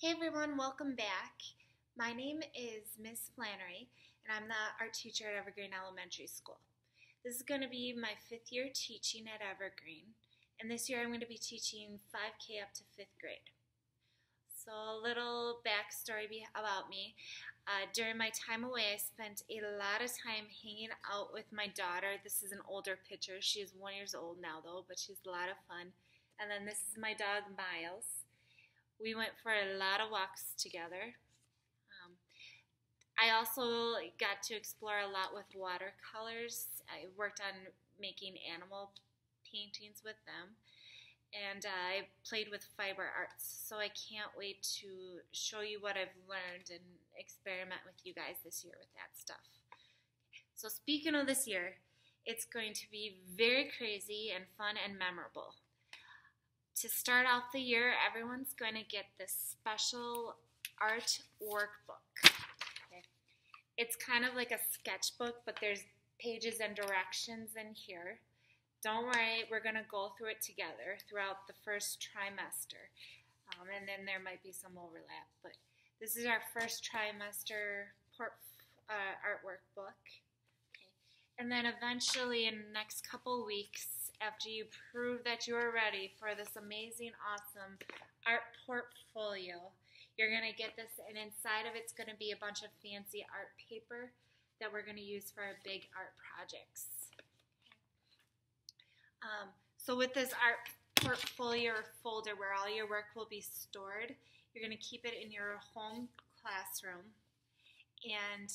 Hey everyone, welcome back. My name is Miss Flannery, and I'm the art teacher at Evergreen Elementary School. This is going to be my fifth year teaching at Evergreen, and this year I'm going to be teaching 5K up to fifth grade. So, a little backstory about me. Uh, during my time away, I spent a lot of time hanging out with my daughter. This is an older picture. She is one years old now, though, but she's a lot of fun. And then this is my dog, Miles. We went for a lot of walks together. Um, I also got to explore a lot with watercolors. I worked on making animal paintings with them. And uh, I played with fiber arts. So I can't wait to show you what I've learned and experiment with you guys this year with that stuff. So, speaking of this year, it's going to be very crazy and fun and memorable to start off the year, everyone's going to get this special art workbook. Okay. It's kind of like a sketchbook, but there's pages and directions in here. Don't worry, we're going to go through it together throughout the first trimester. Um, and then there might be some overlap, but this is our first trimester port, uh, art workbook. Okay. And then eventually in the next couple weeks, after you prove that you are ready for this amazing, awesome art portfolio. You're going to get this, and inside of it's going to be a bunch of fancy art paper that we're going to use for our big art projects. Um, so with this art portfolio or folder where all your work will be stored, you're going to keep it in your home classroom. And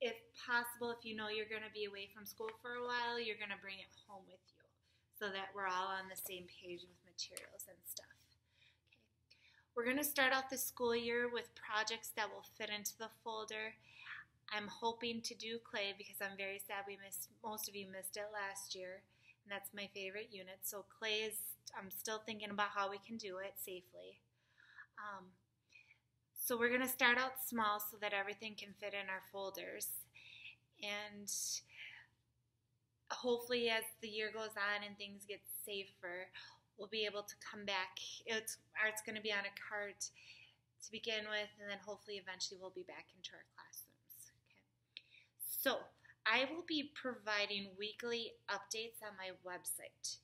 if possible, if you know you're going to be away from school for a while, you're going to bring it home with you so that we're all on the same page with materials and stuff. Okay. We're going to start off the school year with projects that will fit into the folder. I'm hoping to do clay because I'm very sad we missed most of you missed it last year and that's my favorite unit. So clay is I'm still thinking about how we can do it safely. Um, so we're going to start out small so that everything can fit in our folders. And hopefully as the year goes on and things get safer, we'll be able to come back. It's, art's going to be on a cart to begin with, and then hopefully eventually we'll be back into our classrooms. Okay. So I will be providing weekly updates on my website.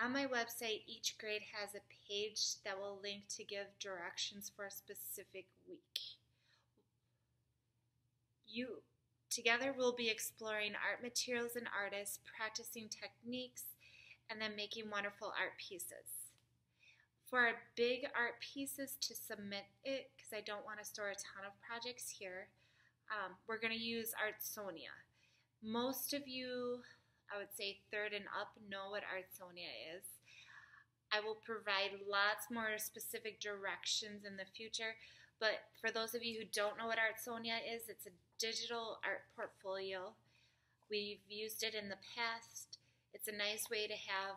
On my website, each grade has a page that will link to give directions for a specific week. You together we'll be exploring art materials and artists, practicing techniques, and then making wonderful art pieces. For our big art pieces to submit it, because I don't want to store a ton of projects here, um, we're going to use Artsonia. Most of you I would say third and up know what Artsonia is. I will provide lots more specific directions in the future, but for those of you who don't know what Artsonia is, it's a digital art portfolio. We've used it in the past. It's a nice way to have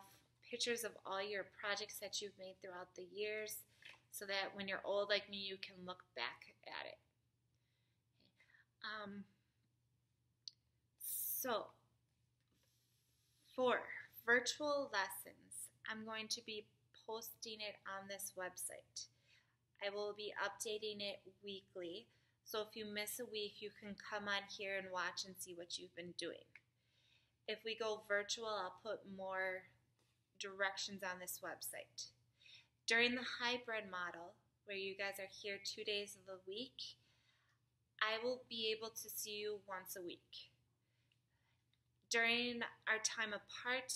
pictures of all your projects that you've made throughout the years so that when you're old like me, you can look back at it. Um, so, for virtual lessons, I'm going to be posting it on this website. I will be updating it weekly. So if you miss a week, you can come on here and watch and see what you've been doing. If we go virtual, I'll put more directions on this website. During the hybrid model, where you guys are here two days of the week, I will be able to see you once a week during our time apart,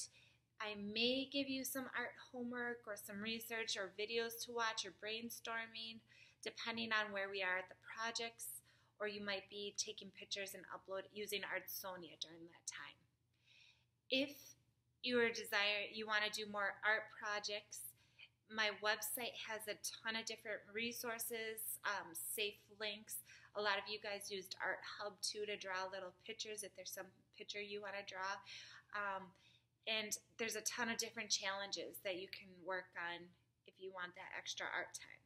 I may give you some art homework or some research or videos to watch or brainstorming, depending on where we are at the projects, or you might be taking pictures and upload using Artsonia during that time. If you desire you want to do more art projects, my website has a ton of different resources, um, safe links. A lot of you guys used Art Hub too to draw little pictures if there's some picture you want to draw. Um, and there's a ton of different challenges that you can work on if you want that extra art time.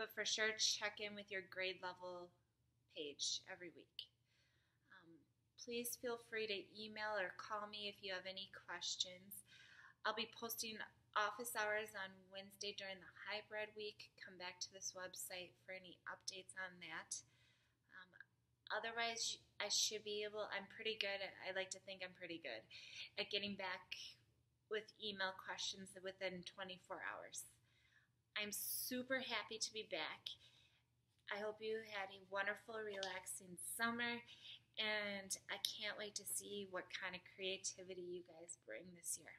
But for sure, check in with your grade level page every week. Um, please feel free to email or call me if you have any questions. I'll be posting office hours on Wednesday during the hybrid week. Come back to this website for any updates on that. Um, otherwise, I should be able, I'm pretty good. At, I like to think I'm pretty good at getting back with email questions within 24 hours. I'm super happy to be back. I hope you had a wonderful, relaxing summer, and I can't wait to see what kind of creativity you guys bring this year.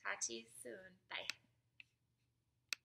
Talk to you soon. Bye.